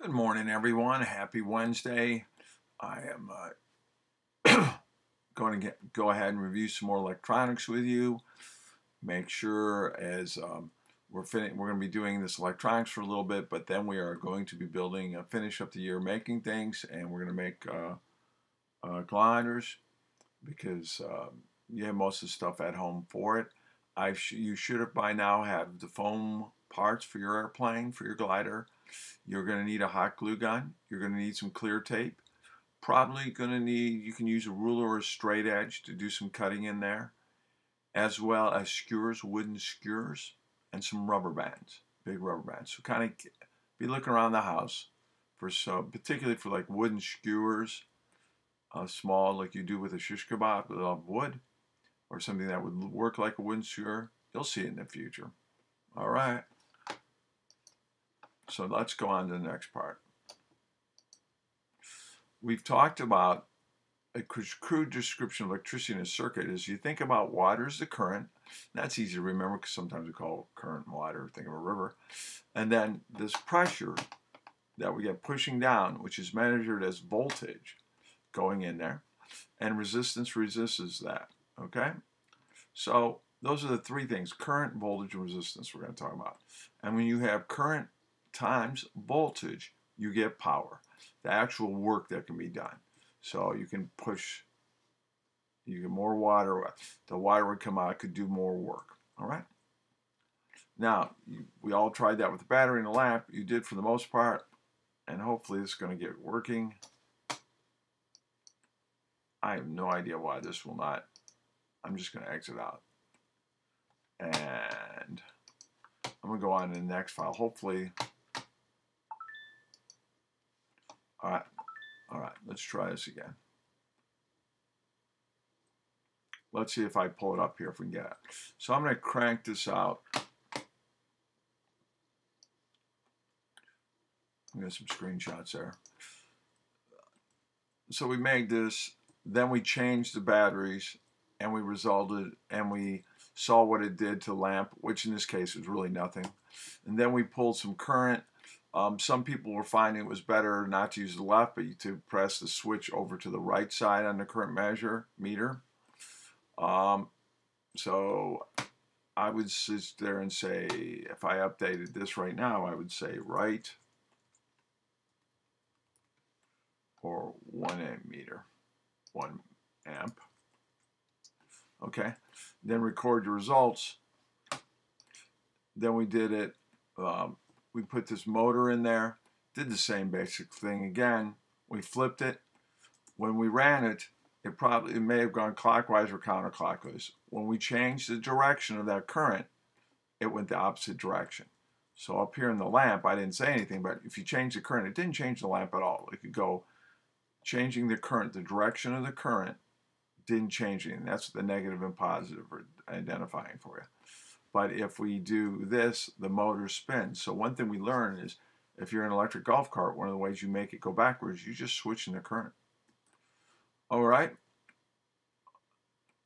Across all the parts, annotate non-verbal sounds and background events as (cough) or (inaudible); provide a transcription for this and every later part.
Good morning, everyone. Happy Wednesday. I am uh, (coughs) going to get, go ahead and review some more electronics with you. Make sure as um, we're fin- we're going to be doing this electronics for a little bit, but then we are going to be building, uh, finish up the year making things, and we're going to make uh, uh gliders because um, you have most of the stuff at home for it. I sh- you should have by now have the foam parts for your airplane, for your glider. You're going to need a hot glue gun. You're going to need some clear tape. Probably going to need, you can use a ruler or a straight edge to do some cutting in there, as well as skewers, wooden skewers, and some rubber bands, big rubber bands. So kind of be looking around the house for so, particularly for like wooden skewers, uh, small like you do with a shish kebab of wood, or something that would work like a wooden skewer. You'll see it in the future. All right. So let's go on to the next part. We've talked about a crude description of electricity in a circuit is you think about water as the current. That's easy to remember because sometimes we call current water, think of a river. And then this pressure that we get pushing down, which is measured as voltage going in there, and resistance resists that. Okay? So those are the three things current, voltage, and resistance we're going to talk about. And when you have current times voltage, you get power, the actual work that can be done. So you can push, you get more water, the water would come out, could do more work. All right. Now, we all tried that with the battery and the lamp. You did for the most part, and hopefully is going to get working. I have no idea why this will not. I'm just going to exit out. And I'm going to go on to the next file. Hopefully All right, all right, let's try this again. Let's see if I pull it up here if we can get it. So I'm going to crank this out. I got some screenshots there. So we made this, then we changed the batteries, and we resulted, and we saw what it did to lamp, which in this case was really nothing. And then we pulled some current um, some people were finding it was better not to use the left, but to press the switch over to the right side on the current measure meter. Um, so I would sit there and say, if I updated this right now, I would say right or one amp meter, one amp. Okay, then record your results. Then we did it. Um, we put this motor in there, did the same basic thing again. We flipped it. When we ran it, it probably it may have gone clockwise or counterclockwise. When we changed the direction of that current, it went the opposite direction. So up here in the lamp, I didn't say anything, but if you change the current, it didn't change the lamp at all. It could go changing the current, the direction of the current didn't change anything. That's what the negative and positive are identifying for you. But if we do this, the motor spins. So one thing we learn is if you're an electric golf cart, one of the ways you make it go backwards, you just switch in the current. All right.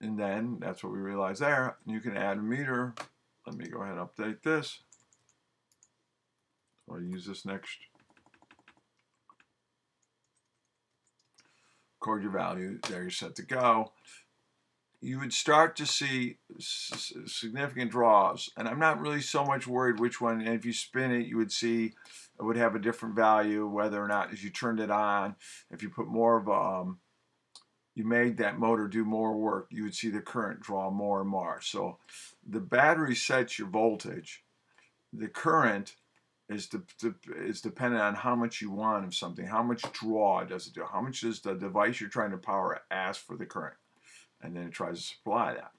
And then that's what we realize there. You can add a meter. Let me go ahead and update this. I'll use this next. Record your value. There you're set to go you would start to see significant draws. And I'm not really so much worried which one. And if you spin it, you would see it would have a different value, whether or not as you turned it on, if you put more of a, um, you made that motor do more work, you would see the current draw more and more. So the battery sets your voltage. The current is, de de is dependent on how much you want of something. How much draw does it do? How much does the device you're trying to power ask for the current? And then it tries to supply that.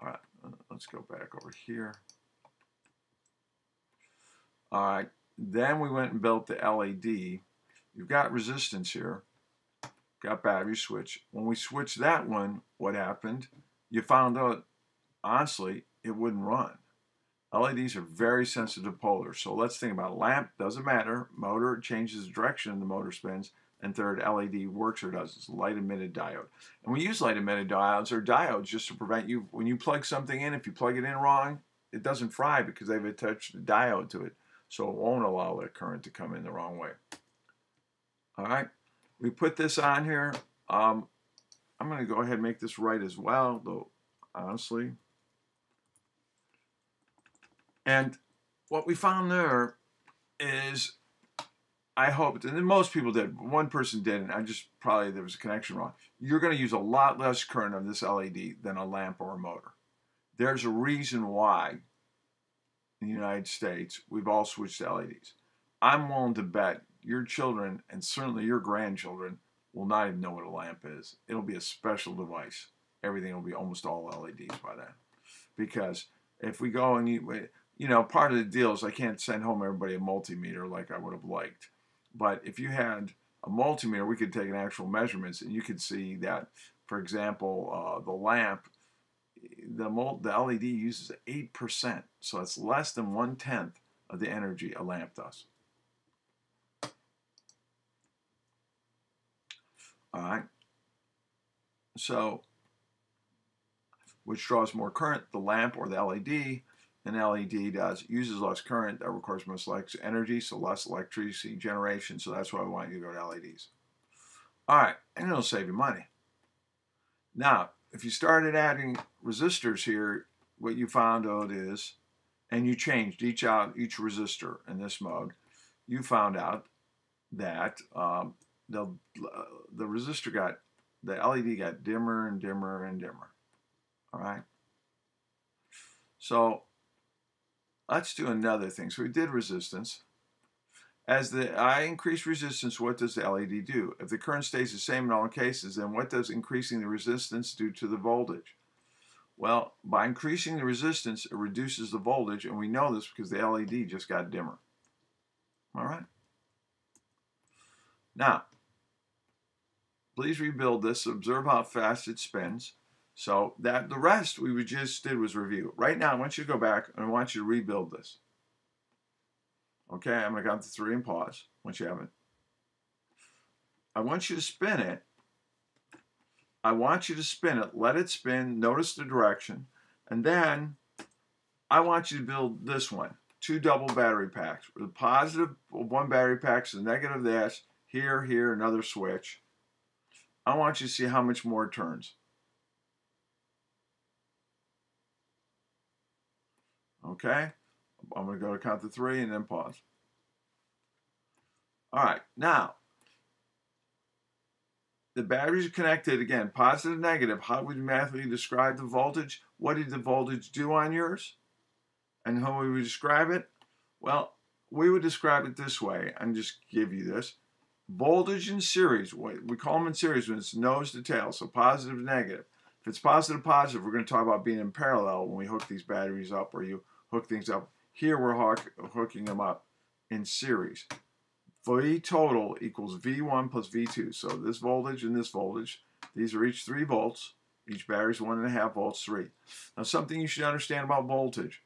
All right, uh, let's go back over here. All right, then we went and built the LED. You've got resistance here, got battery switch. When we switched that one, what happened? You found out, honestly, it wouldn't run. LEDs are very sensitive to polar. So let's think about lamp, doesn't matter. Motor changes direction the motor spins and third LED works or does is light emitted diode. And we use light emitted diodes or diodes just to prevent you, when you plug something in, if you plug it in wrong, it doesn't fry because they've attached a diode to it. so it won't allow that current to come in the wrong way. All right, we put this on here. Um, I'm going to go ahead and make this right as well, though, honestly. And what we found there is, I hoped, and most people did, one person didn't, I just probably, there was a connection wrong. You're going to use a lot less current on this LED than a lamp or a motor. There's a reason why in the United States we've all switched to LEDs. I'm willing to bet your children, and certainly your grandchildren, will not even know what a lamp is. It'll be a special device. Everything will be almost all LEDs by then. Because if we go and you, you know, part of the deal is I can't send home everybody a multimeter like I would have liked. But if you had a multimeter, we could take an actual measurements and you could see that, for example, uh, the lamp, the, the LED uses 8%. So it's less than one tenth of the energy a lamp does. All right. So, which draws more current, the lamp or the LED? An LED does uses less current, that requires less energy, so less electricity generation. So that's why we want you to go to LEDs. All right, and it'll save you money. Now, if you started adding resistors here, what you found out is, and you changed each out each resistor in this mode, you found out that um, the the resistor got the LED got dimmer and dimmer and dimmer. All right. So let's do another thing. So we did resistance. As the I increase resistance, what does the LED do? If the current stays the same in all cases, then what does increasing the resistance do to the voltage? Well, by increasing the resistance, it reduces the voltage, and we know this because the LED just got dimmer. All right. Now, please rebuild this. Observe how fast it spins. So that the rest we just did was review. Right now, I want you to go back and I want you to rebuild this. Okay, I'm going to count to three and pause once you have it. I want you to spin it. I want you to spin it. Let it spin. Notice the direction. And then I want you to build this one. Two double battery packs. The positive one battery pack is the negative this. Here, here, another switch. I want you to see how much more it turns. Okay? I'm going to go to count to three and then pause. All right, now, the batteries are connected again, positive, negative. How would you mathematically describe the voltage? What did the voltage do on yours? And how would we describe it? Well, we would describe it this way, and just give you this. Voltage in series, we call them in series when it's nose to tail, so positive, negative. If it's positive, positive, we're going to talk about being in parallel when we hook these batteries up or you hook things up. Here we're hook, hooking them up in series. V total equals V1 plus V2. So this voltage and this voltage, these are each 3 volts. Each battery is 1.5 volts, 3. Now something you should understand about voltage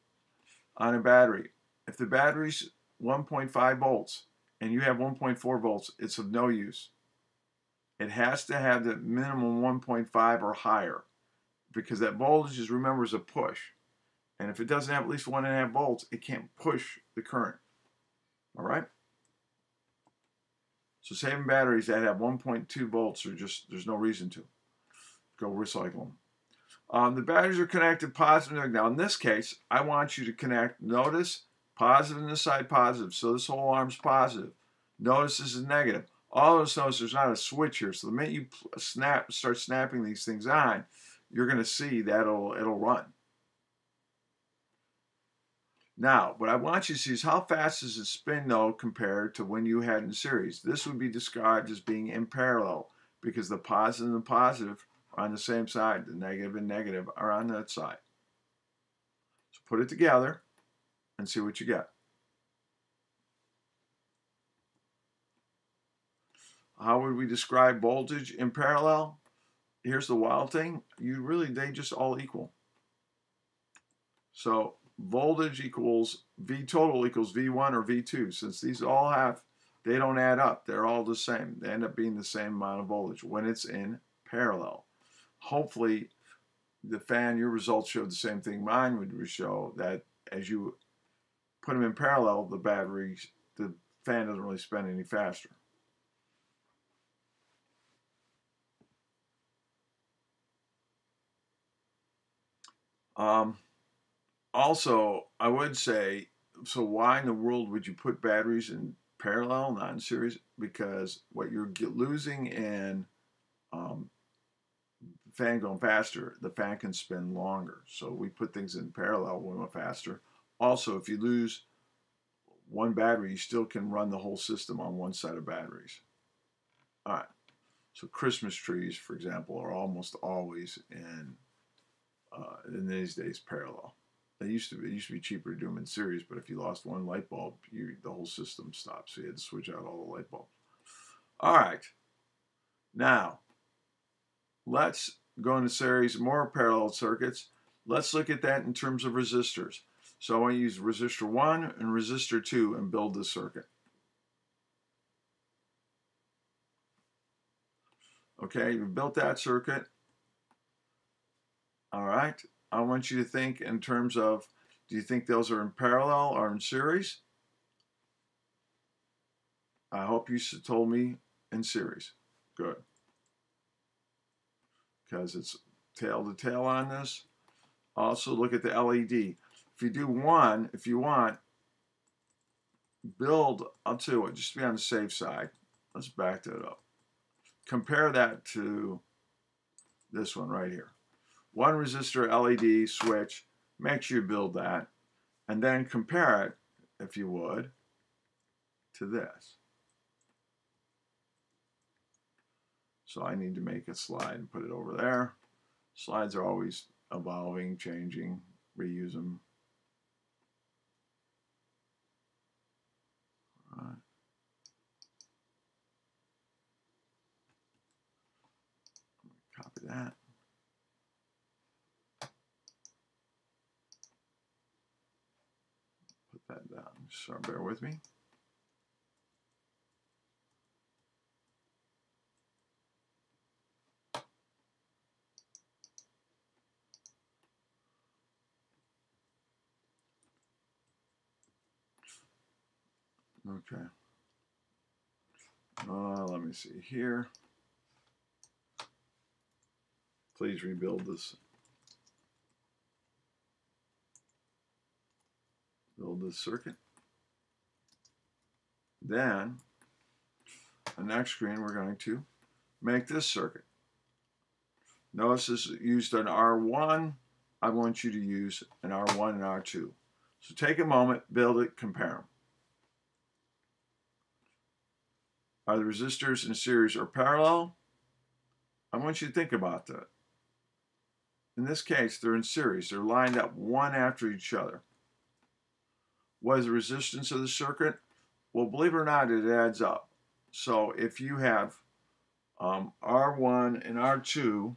on a battery. If the battery's 1.5 volts and you have 1.4 volts, it's of no use. It has to have the minimum 1.5 or higher because that voltage is, remember, is a push. And if it doesn't have at least one and a half volts, it can't push the current. All right? So saving batteries that have 1.2 volts are just, there's no reason to. Go recycle them. Um, the batteries are connected positive. Now in this case, I want you to connect, notice, positive in this side positive. So this whole arm's positive. Notice this is negative. All of notice there's not a switch here. So the minute you snap, start snapping these things on, you're going to see that it'll, it'll run. Now, what I want you to see is how fast does it spin though compared to when you had in series. This would be described as being in parallel because the positive and the positive are on the same side. The negative and negative are on that side. So put it together and see what you get. How would we describe voltage in parallel? Here's the wild thing. You really, they just all equal. So voltage equals V total equals V1 or V2. Since these all have, they don't add up. They're all the same. They end up being the same amount of voltage when it's in parallel. Hopefully, the fan, your results showed the same thing mine would show that as you put them in parallel, the batteries, the fan doesn't really spin any faster. Um, also, I would say, so why in the world would you put batteries in parallel, not in series? Because what you're losing in um, fan going faster, the fan can spin longer. So we put things in parallel when we're faster. Also, if you lose one battery, you still can run the whole system on one set of batteries. All right. So Christmas trees, for example, are almost always in uh, in these days parallel. Used to be, it used to be cheaper to do them in series, but if you lost one light bulb, you, the whole system stops. So you had to switch out all the light bulbs. All right. Now, let's go into series more parallel circuits. Let's look at that in terms of resistors. So I want to use resistor 1 and resistor 2 and build this circuit. Okay, you've built that circuit. All right. I want you to think in terms of do you think those are in parallel or in series? I hope you told me in series. Good. Because it's tail to tail on this. Also look at the LED. If you do one, if you want, build, up to it. just to be on the safe side, let's back that up. Compare that to this one right here one resistor LED switch, make sure you build that, and then compare it, if you would, to this. So I need to make a slide and put it over there. Slides are always evolving, changing, reuse them. Right. Copy that. that down. So bear with me. Okay. Uh, let me see here. Please rebuild this build this circuit. Then, the next screen, we're going to make this circuit. Notice this is used an R1. I want you to use an R1 and R2. So take a moment, build it, compare them. Are the resistors in series or parallel? I want you to think about that. In this case, they're in series. They're lined up one after each other. What is the resistance of the circuit? Well, believe it or not, it adds up. So if you have um, R1 and R2,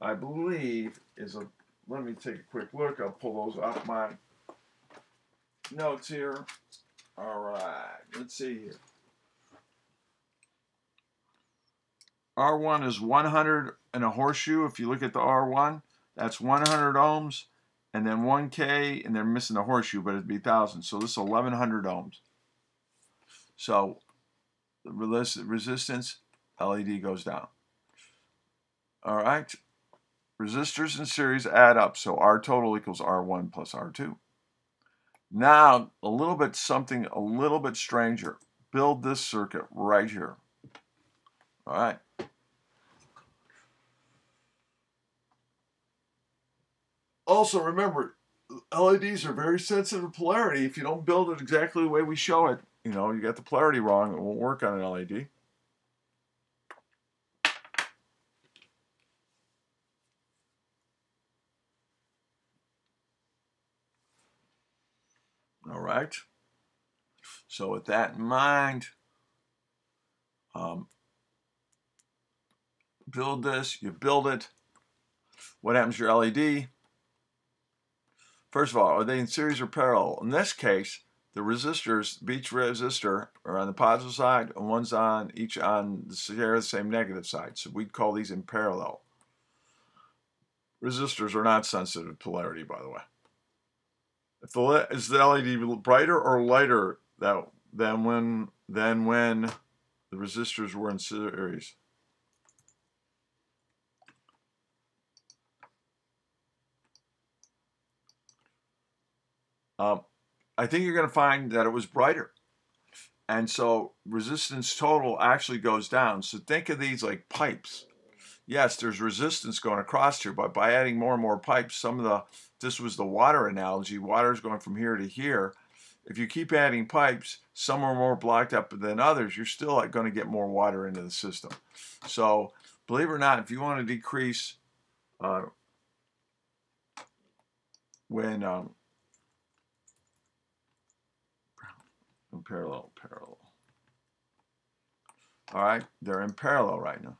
I believe is a, let me take a quick look. I'll pull those off my notes here. All right, let's see here. R1 is 100 and a horseshoe. If you look at the R1, that's 100 ohms and then 1K, and they're missing the horseshoe, but it'd be 1,000. So this is 1,100 ohms. So the resistance LED goes down. All right. Resistors in series add up. So R total equals R1 plus R2. Now, a little bit something a little bit stranger. Build this circuit right here. All right. Also, remember, LEDs are very sensitive to polarity. If you don't build it exactly the way we show it, you know, you got the polarity wrong, it won't work on an LED. All right. So with that in mind, um, build this, you build it. What happens to your LED? First of all, are they in series or parallel? In this case, the resistors, each resistor are on the positive side and one's on each on the share the same negative side. So we'd call these in parallel. Resistors are not sensitive to polarity, by the way. If the is the LED brighter or lighter that than when than when the resistors were in series? Um, I think you're going to find that it was brighter. And so resistance total actually goes down. So think of these like pipes. Yes, there's resistance going across here, but by adding more and more pipes, some of the, this was the water analogy, water is going from here to here. If you keep adding pipes, some are more blocked up than others, you're still going to get more water into the system. So believe it or not, if you want to decrease uh, when um, in parallel, parallel. All right, they're in parallel right now.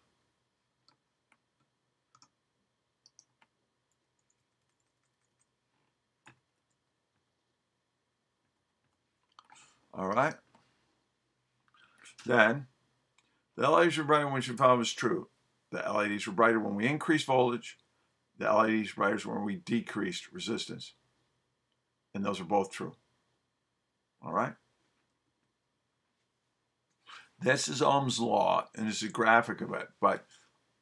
All right. Then, the LEDs were brighter when we found was true. The LEDs were brighter when we increased voltage. The LEDs were brighter when we decreased resistance. And those are both true. All right. This is Ohm's law, and it's a graphic of it. But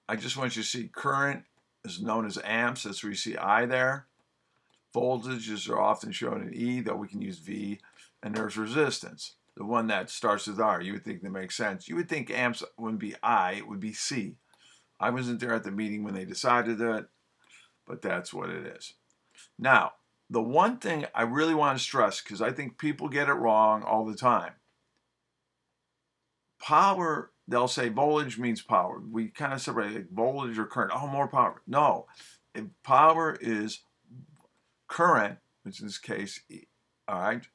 I just want you to see current is known as amps. That's where you see I there. Voltages are often shown in E, though we can use V. And there's resistance, the one that starts with R. You would think that makes sense. You would think amps wouldn't be I, it would be C. I wasn't there at the meeting when they decided it, but that's what it is. Now, the one thing I really want to stress, because I think people get it wrong all the time, power, they'll say voltage means power. We kind of separate like voltage or current. Oh, more power. No, if power is current, which in this case, all right,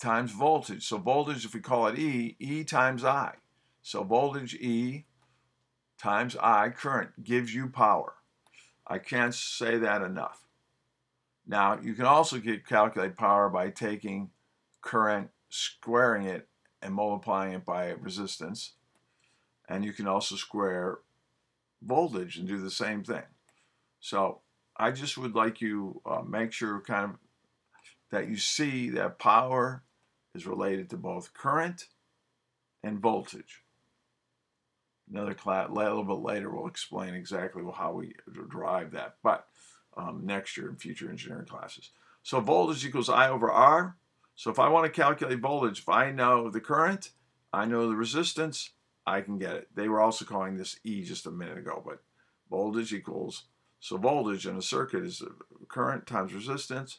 times voltage. So voltage, if we call it E, E times I. So voltage E times I, current, gives you power. I can't say that enough. Now, you can also get calculate power by taking current, squaring it, and multiplying it by resistance. And you can also square voltage and do the same thing. So I just would like you uh, make sure kind of that you see that power is related to both current and voltage. Another class, a little bit later, we'll explain exactly how we derive that, but um, next year in future engineering classes. So voltage equals I over R. So if I want to calculate voltage, if I know the current, I know the resistance, I can get it. They were also calling this E just a minute ago, but voltage equals, so voltage in a circuit is current times resistance.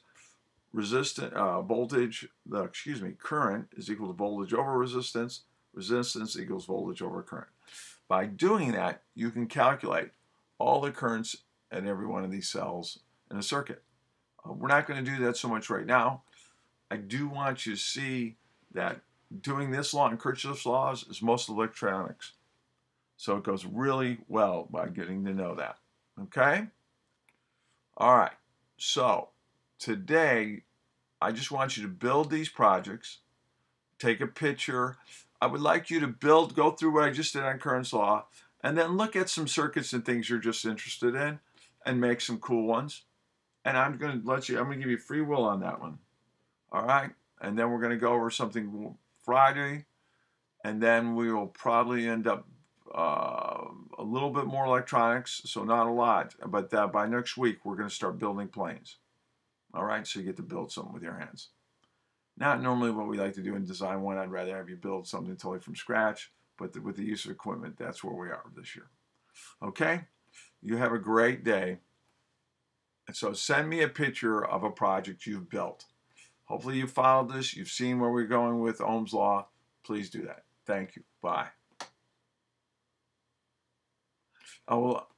Resistant uh, voltage, the, excuse me, current is equal to voltage over resistance. Resistance equals voltage over current. By doing that, you can calculate all the currents at every one of these cells in a circuit. Uh, we're not going to do that so much right now. I do want you to see that doing this law and Kirchhoff's laws is most electronics. So it goes really well by getting to know that. Okay? All right. So today, I just want you to build these projects, take a picture. I would like you to build, go through what I just did on Current's Law, and then look at some circuits and things you're just interested in and make some cool ones. And I'm going to let you, I'm going to give you free will on that one. All right. And then we're going to go over something Friday. And then we will probably end up uh, a little bit more electronics, so not a lot. But uh, by next week, we're going to start building planes. All right. So you get to build something with your hands. Not normally what we like to do in design one. I'd rather have you build something totally from scratch. But the, with the use of equipment, that's where we are this year. Okay. You have a great day. And so send me a picture of a project you've built. Hopefully you followed this. You've seen where we're going with Ohm's Law. Please do that. Thank you. Bye. Oh, well,